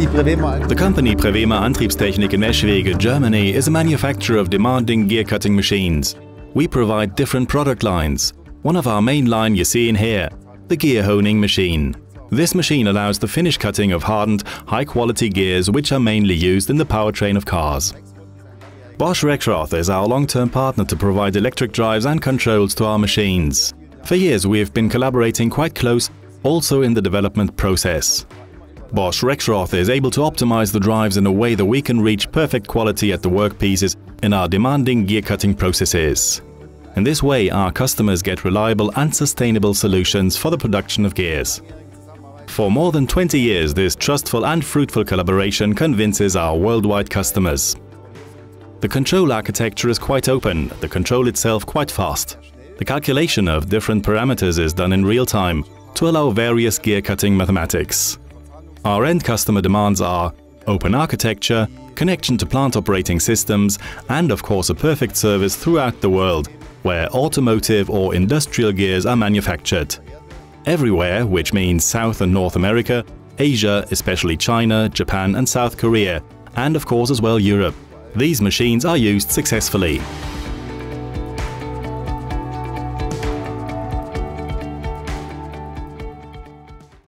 The company Präwema Antriebstechnik in Eschwege, Germany is a manufacturer of demanding gear cutting machines. We provide different product lines. One of our main line you see in here, the gear honing machine. This machine allows the finish cutting of hardened, high-quality gears which are mainly used in the powertrain of cars. Bosch Rexroth is our long-term partner to provide electric drives and controls to our machines. For years we have been collaborating quite close, also in the development process. Bosch Rexroth is able to optimize the drives in a way that we can reach perfect quality at the workpieces in our demanding gear cutting processes. In this way, our customers get reliable and sustainable solutions for the production of gears. For more than 20 years, this trustful and fruitful collaboration convinces our worldwide customers. The control architecture is quite open, the control itself quite fast. The calculation of different parameters is done in real time to allow various gear cutting mathematics. Our end customer demands are open architecture, connection to plant operating systems, and of course a perfect service throughout the world, where automotive or industrial gears are manufactured. Everywhere, which means South and North America, Asia, especially China, Japan and South Korea, and of course as well Europe. These machines are used successfully.